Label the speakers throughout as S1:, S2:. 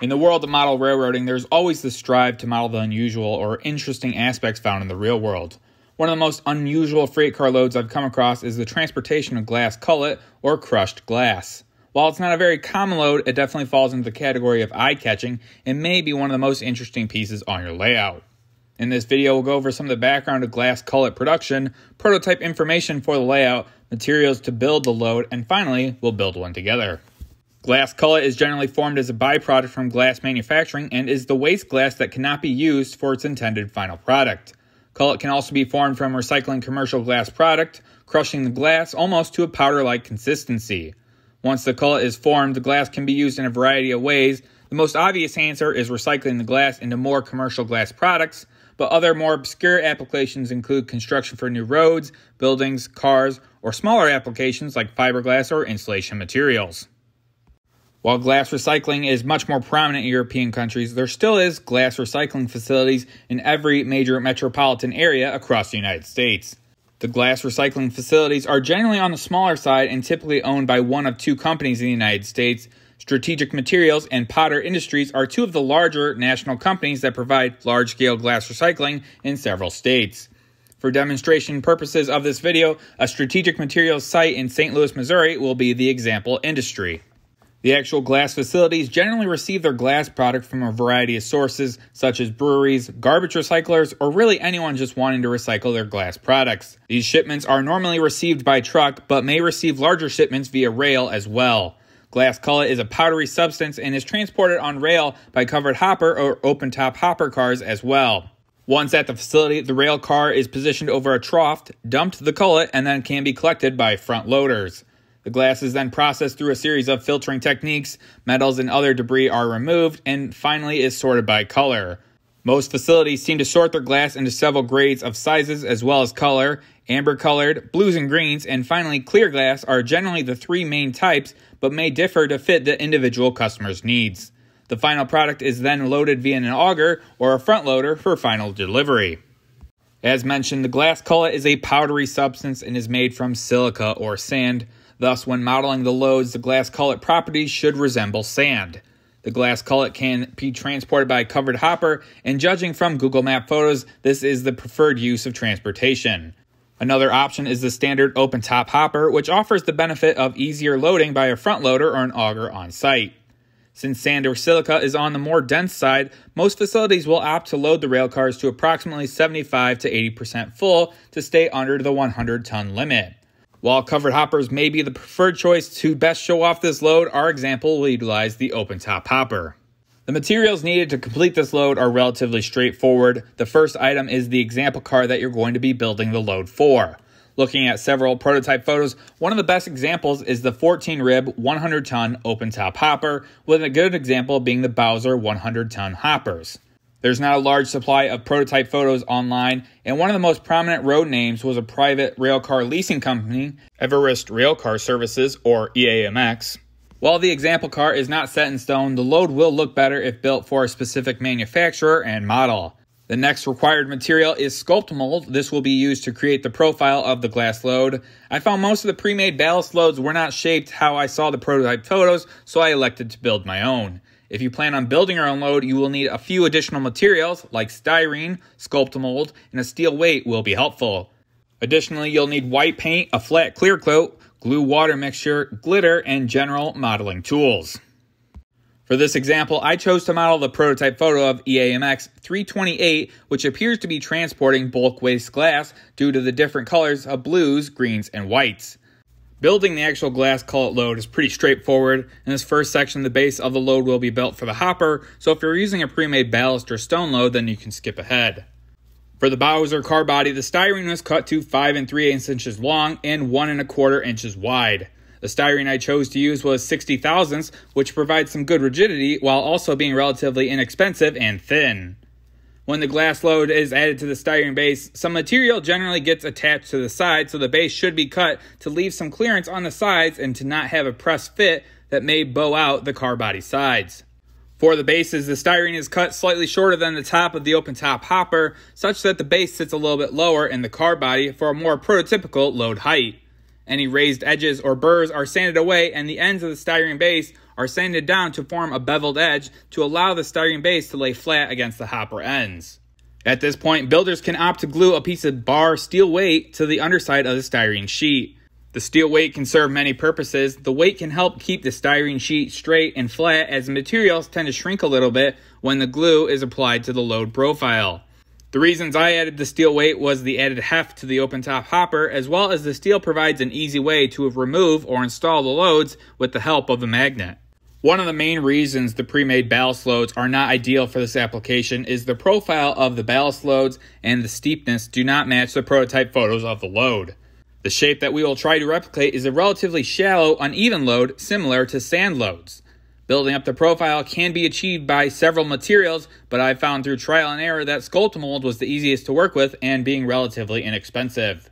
S1: In the world of model railroading, there's always the strive to model the unusual or interesting aspects found in the real world. One of the most unusual freight car loads I've come across is the transportation of glass cullet or crushed glass. While it's not a very common load, it definitely falls into the category of eye catching and may be one of the most interesting pieces on your layout. In this video, we'll go over some of the background of glass cullet production, prototype information for the layout, materials to build the load, and finally, we'll build one together. Glass cullet is generally formed as a byproduct from glass manufacturing and is the waste glass that cannot be used for its intended final product. Cullet can also be formed from recycling commercial glass product, crushing the glass almost to a powder like consistency. Once the cullet is formed, the glass can be used in a variety of ways. The most obvious answer is recycling the glass into more commercial glass products, but other more obscure applications include construction for new roads, buildings, cars, or smaller applications like fiberglass or insulation materials. While glass recycling is much more prominent in European countries, there still is glass recycling facilities in every major metropolitan area across the United States. The glass recycling facilities are generally on the smaller side and typically owned by one of two companies in the United States. Strategic Materials and Potter Industries are two of the larger national companies that provide large scale glass recycling in several states. For demonstration purposes of this video, a Strategic Materials site in St. Louis, Missouri will be the example industry. The actual glass facilities generally receive their glass product from a variety of sources, such as breweries, garbage recyclers, or really anyone just wanting to recycle their glass products. These shipments are normally received by truck, but may receive larger shipments via rail as well. Glass cullet is a powdery substance and is transported on rail by covered hopper or open top hopper cars as well. Once at the facility, the rail car is positioned over a trough, dumped the cullet, and then can be collected by front loaders. The glass is then processed through a series of filtering techniques, metals and other debris are removed, and finally is sorted by color. Most facilities seem to sort their glass into several grades of sizes as well as color. Amber colored, blues and greens, and finally clear glass are generally the three main types, but may differ to fit the individual customer's needs. The final product is then loaded via an auger or a front loader for final delivery. As mentioned, the glass cullet is a powdery substance and is made from silica or sand. Thus, when modeling the loads, the glass cullet properties should resemble sand. The glass cullet can be transported by a covered hopper, and judging from Google Map photos, this is the preferred use of transportation. Another option is the standard open top hopper, which offers the benefit of easier loading by a front loader or an auger on site. Since sand or silica is on the more dense side, most facilities will opt to load the rail cars to approximately 75 to 80% full to stay under the 100 ton limit. While covered hoppers may be the preferred choice to best show off this load, our example will utilize the open top hopper. The materials needed to complete this load are relatively straightforward. The first item is the example car that you're going to be building the load for. Looking at several prototype photos, one of the best examples is the 14 rib 100 ton open top hopper, with a good example being the Bowser 100 ton hoppers. There's not a large supply of prototype photos online, and one of the most prominent road names was a private railcar leasing company, Everest Railcar Services, or EAMX. While the example car is not set in stone, the load will look better if built for a specific manufacturer and model. The next required material is sculpt mold. This will be used to create the profile of the glass load. I found most of the pre-made ballast loads were not shaped how I saw the prototype photos, so I elected to build my own. If you plan on building your own load, you will need a few additional materials like styrene, sculpt mold, and a steel weight will be helpful. Additionally, you'll need white paint, a flat clear coat, glue water mixture, glitter, and general modeling tools. For this example, I chose to model the prototype photo of EAMX 328, which appears to be transporting bulk waste glass due to the different colors of blues, greens, and whites. Building the actual glass cullet load is pretty straightforward. In this first section, the base of the load will be built for the hopper, so if you're using a pre-made ballast or stone load, then you can skip ahead. For the Bowser car body, the styrene was cut to 5 and 3 eighths inches long and 1 and a quarter inches wide. The styrene I chose to use was 60 thousandths, which provides some good rigidity while also being relatively inexpensive and thin. When the glass load is added to the styrene base, some material generally gets attached to the side, so the base should be cut to leave some clearance on the sides and to not have a press fit that may bow out the car body sides. For the bases, the styrene is cut slightly shorter than the top of the open top hopper, such that the base sits a little bit lower in the car body for a more prototypical load height. Any raised edges or burrs are sanded away, and the ends of the styrene base are sanded down to form a beveled edge to allow the styrene base to lay flat against the hopper ends. At this point, builders can opt to glue a piece of bar steel weight to the underside of the styrene sheet. The steel weight can serve many purposes. The weight can help keep the styrene sheet straight and flat as the materials tend to shrink a little bit when the glue is applied to the load profile. The reasons I added the steel weight was the added heft to the open top hopper, as well as the steel provides an easy way to remove or install the loads with the help of a magnet. One of the main reasons the pre-made ballast loads are not ideal for this application is the profile of the ballast loads and the steepness do not match the prototype photos of the load. The shape that we will try to replicate is a relatively shallow, uneven load similar to sand loads. Building up the profile can be achieved by several materials, but I found through trial and error that Sculptamold was the easiest to work with and being relatively inexpensive.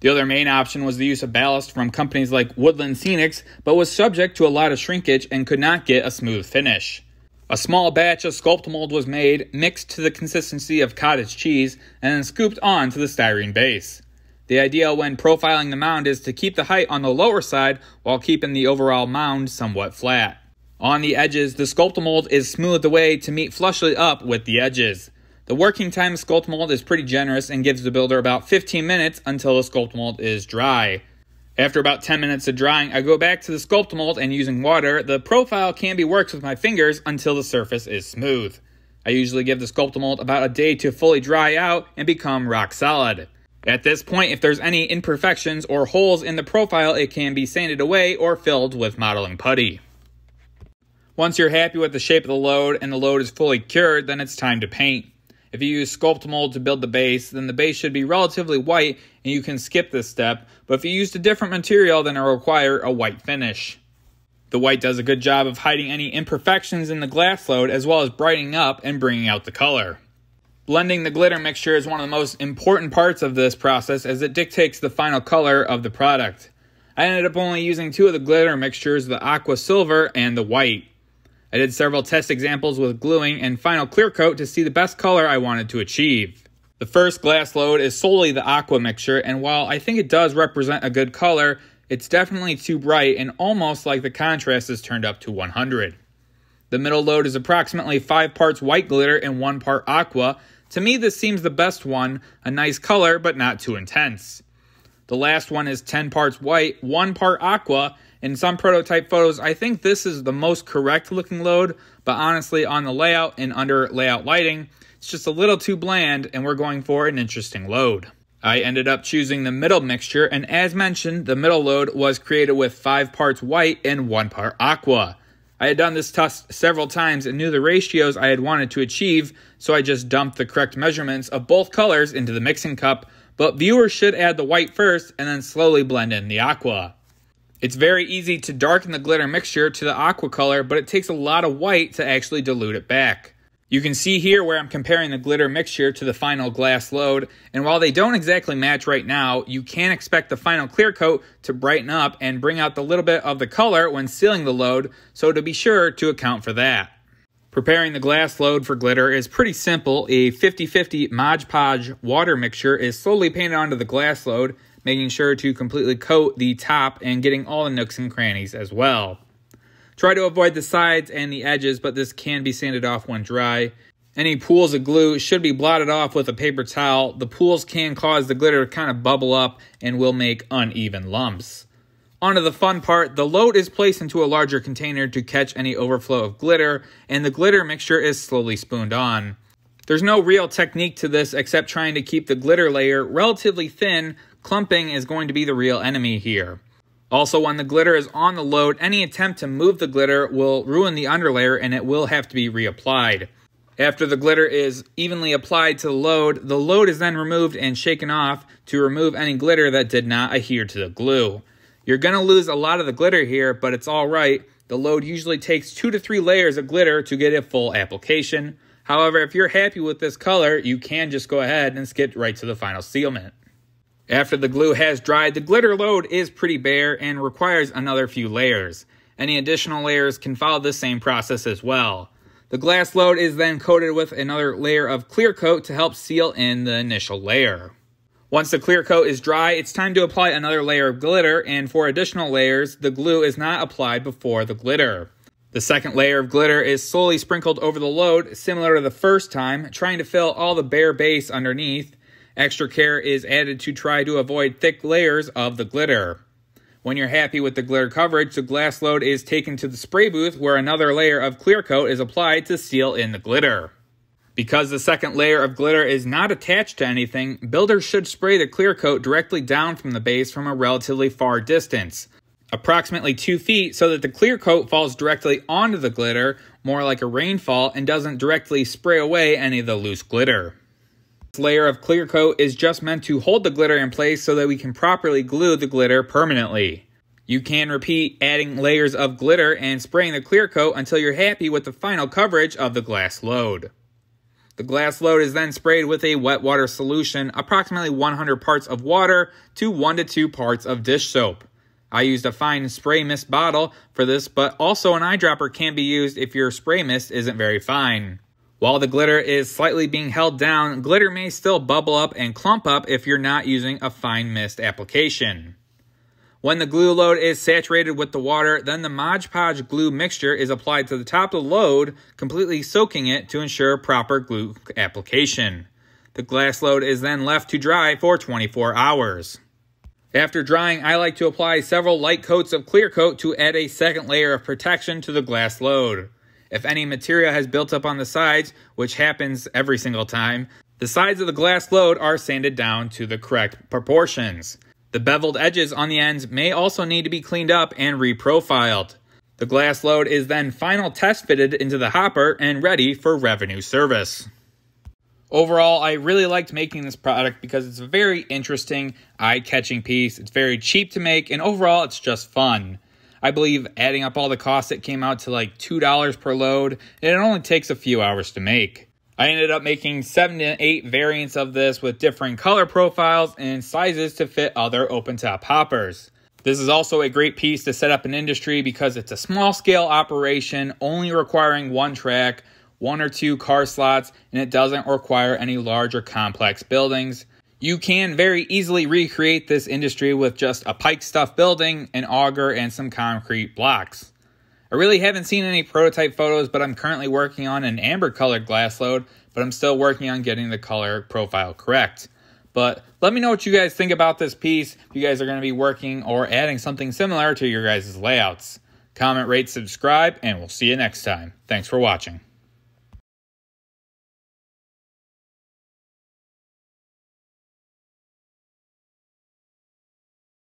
S1: The other main option was the use of ballast from companies like Woodland Scenics, but was subject to a lot of shrinkage and could not get a smooth finish. A small batch of sculpt mold was made, mixed to the consistency of cottage cheese, and then scooped onto the styrene base. The idea when profiling the mound is to keep the height on the lower side while keeping the overall mound somewhat flat. On the edges, the sculpt mold is smoothed away to meet flushly up with the edges. The working time of Sculptamold is pretty generous and gives the builder about 15 minutes until the sculpt mold is dry. After about 10 minutes of drying, I go back to the sculpt mold and using water, the profile can be worked with my fingers until the surface is smooth. I usually give the sculpt mold about a day to fully dry out and become rock solid. At this point, if there's any imperfections or holes in the profile, it can be sanded away or filled with modeling putty. Once you're happy with the shape of the load and the load is fully cured, then it's time to paint. If you use sculpt mold to build the base, then the base should be relatively white and you can skip this step, but if you used a different material, then it'll require a white finish. The white does a good job of hiding any imperfections in the glass load as well as brightening up and bringing out the color. Blending the glitter mixture is one of the most important parts of this process as it dictates the final color of the product. I ended up only using two of the glitter mixtures, the aqua silver and the white. I did several test examples with gluing and final clear coat to see the best color I wanted to achieve. The first glass load is solely the aqua mixture, and while I think it does represent a good color, it's definitely too bright and almost like the contrast is turned up to 100. The middle load is approximately 5 parts white glitter and 1 part aqua, to me, this seems the best one, a nice color, but not too intense. The last one is 10 parts white, 1 part aqua. In some prototype photos, I think this is the most correct looking load, but honestly, on the layout and under layout lighting, it's just a little too bland, and we're going for an interesting load. I ended up choosing the middle mixture, and as mentioned, the middle load was created with 5 parts white and 1 part aqua. I had done this test several times and knew the ratios I had wanted to achieve, so I just dumped the correct measurements of both colors into the mixing cup, but viewers should add the white first and then slowly blend in the aqua. It's very easy to darken the glitter mixture to the aqua color, but it takes a lot of white to actually dilute it back. You can see here where I'm comparing the glitter mixture to the final glass load, and while they don't exactly match right now, you can expect the final clear coat to brighten up and bring out the little bit of the color when sealing the load, so to be sure to account for that. Preparing the glass load for glitter is pretty simple. A 50-50 Mod Podge water mixture is slowly painted onto the glass load, making sure to completely coat the top and getting all the nooks and crannies as well. Try to avoid the sides and the edges, but this can be sanded off when dry. Any pools of glue should be blotted off with a paper towel. The pools can cause the glitter to kind of bubble up and will make uneven lumps. Onto the fun part, the load is placed into a larger container to catch any overflow of glitter, and the glitter mixture is slowly spooned on. There's no real technique to this except trying to keep the glitter layer relatively thin. Clumping is going to be the real enemy here. Also, when the glitter is on the load, any attempt to move the glitter will ruin the underlayer and it will have to be reapplied. After the glitter is evenly applied to the load, the load is then removed and shaken off to remove any glitter that did not adhere to the glue. You're going to lose a lot of the glitter here, but it's alright. The load usually takes two to three layers of glitter to get a full application. However, if you're happy with this color, you can just go ahead and skip right to the final sealment. After the glue has dried, the glitter load is pretty bare and requires another few layers. Any additional layers can follow the same process as well. The glass load is then coated with another layer of clear coat to help seal in the initial layer. Once the clear coat is dry, it's time to apply another layer of glitter, and for additional layers, the glue is not applied before the glitter. The second layer of glitter is slowly sprinkled over the load, similar to the first time, trying to fill all the bare base underneath. Extra care is added to try to avoid thick layers of the glitter. When you're happy with the glitter coverage, the glass load is taken to the spray booth where another layer of clear coat is applied to seal in the glitter. Because the second layer of glitter is not attached to anything, builders should spray the clear coat directly down from the base from a relatively far distance approximately two feet so that the clear coat falls directly onto the glitter, more like a rainfall, and doesn't directly spray away any of the loose glitter. Layer of clear coat is just meant to hold the glitter in place so that we can properly glue the glitter permanently. You can repeat adding layers of glitter and spraying the clear coat until you're happy with the final coverage of the glass load. The glass load is then sprayed with a wet water solution, approximately 100 parts of water to 1 to 2 parts of dish soap. I used a fine spray mist bottle for this, but also an eyedropper can be used if your spray mist isn't very fine. While the glitter is slightly being held down, glitter may still bubble up and clump up if you're not using a fine mist application. When the glue load is saturated with the water, then the Mod Podge glue mixture is applied to the top of the load, completely soaking it to ensure proper glue application. The glass load is then left to dry for 24 hours. After drying, I like to apply several light coats of clear coat to add a second layer of protection to the glass load. If any material has built up on the sides, which happens every single time, the sides of the glass load are sanded down to the correct proportions. The beveled edges on the ends may also need to be cleaned up and reprofiled. The glass load is then final test fitted into the hopper and ready for revenue service. Overall, I really liked making this product because it's a very interesting, eye catching piece. It's very cheap to make, and overall, it's just fun. I believe adding up all the costs, it came out to like $2 per load, and it only takes a few hours to make. I ended up making seven to eight variants of this with different color profiles and sizes to fit other open top hoppers. This is also a great piece to set up an industry because it's a small scale operation, only requiring one track one or two car slots, and it doesn't require any large or complex buildings. You can very easily recreate this industry with just a Pikestuff building, an auger, and some concrete blocks. I really haven't seen any prototype photos, but I'm currently working on an amber colored glass load, but I'm still working on getting the color profile correct. But let me know what you guys think about this piece. If you guys are going to be working or adding something similar to your guys' layouts. Comment, rate, subscribe, and we'll see you next time. Thanks for watching.